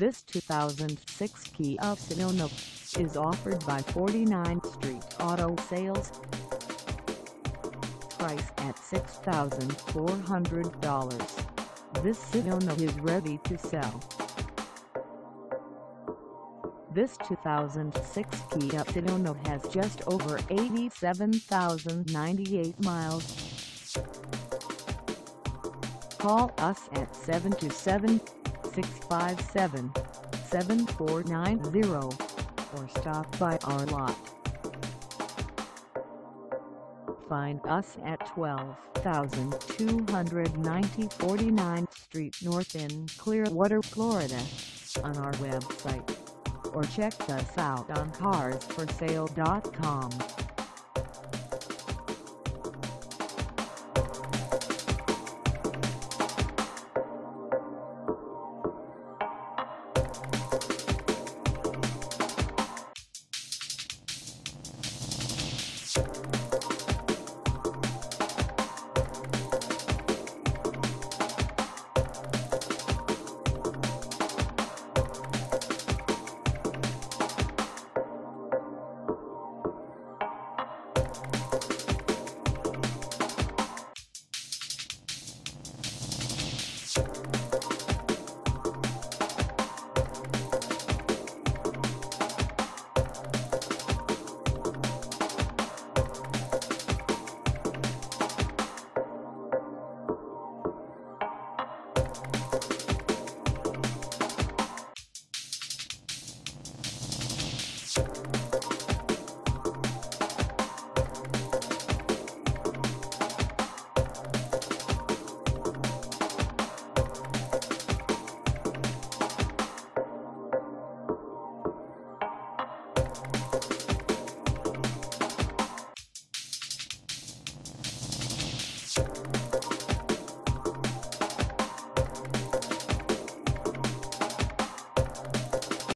This 2006 Kia Sedona is offered by 49th Street Auto Sales. Price at $6,400. This Sedona is ready to sell. This 2006 Kia Sedona has just over 87,098 miles. Call us at 727-657-7490 or stop by our lot. Find us at 12290 49th Street North in Clearwater, Florida on our website or check us out on carsforsale.com. Thank